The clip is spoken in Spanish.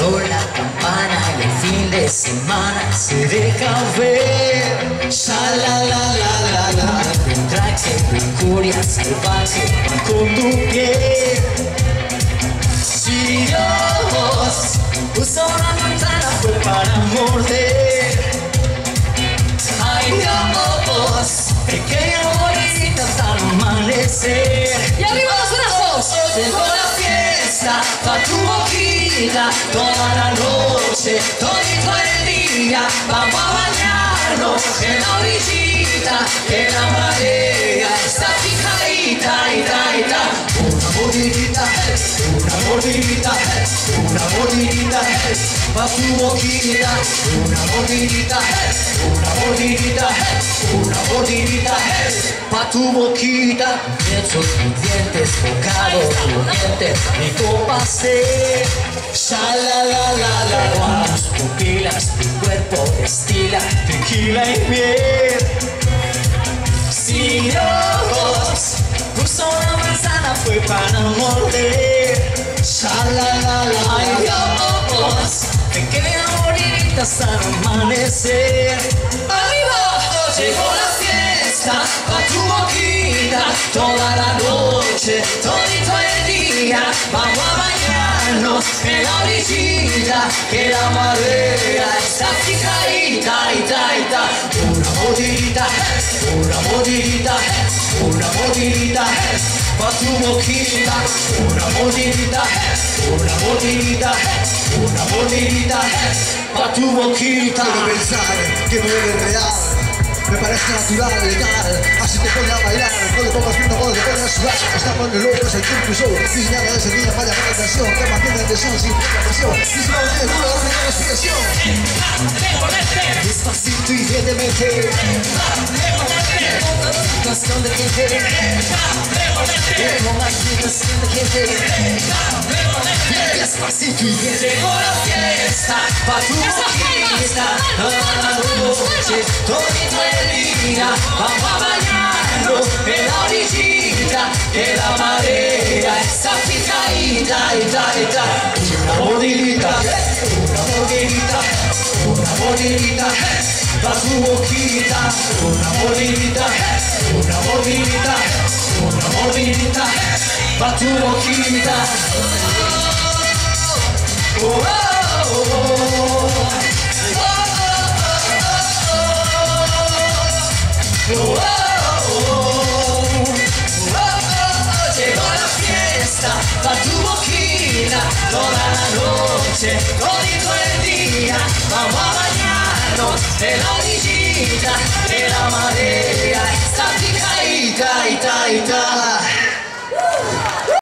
Sonó la campana y el fin de semana se deja ver. Sha la la la la la, traje lujuria salvaje con tu piel. Si Dios usó una manzana fue para morder. Ay Dios, pequeña fiesta tu boquita Toda la noche, todito el día Vamos a bañarnos en la orillita Que la marea está fijadita, ita, ita Una mordidita, una mordidita Una mordidita pa' tu boquita. Una mordidita, una mordidita Una mordidita pa' tu boquita. Pienso tus dientes, bocado, tu diente, mi copa se Sha la la la la la. Tus pupilas, tu cuerpo destila tequila y miel fue para morder Sha la la la Ay Dios, pequeña moririta hasta amanecer ¡Arriba! Llegó la fiesta pa' tu boquita Toda la noche, todito el día Vamos a bañarnos en la orillita Que la marea está fijadita, ita, ita Una mordidita, una tu boquita Una mordidita, una mordidita Una mordidita pa' tu boquita Quiero pensar que no eres real. Me parece natural y tal. Así te pone a bailar. No le pongas viendo cuando te pone a sudar. Está con el el tiempo show. Diseñada desde niña para llamar la atención Que mantiene la tensión sin presión. Y si no tienes una de explicación Despacito y bien de meter Canción de gente Tengo más canción de gente Despacito y bien Llegó la fiesta Pa' tu boquita Toda la noche Todito el día Vamos a bañarnos En la orillita Que la marea Está fijadita Ita, ita Una mordidita Una mordidita Una mordidita Pa' su boquita Una mordidita Una mordidita Una mordidita Pa' tu boquita oh, oh, oh, noche, todito el día Vamos a bañarnos en la orillita De la marea está picadita, ita, ita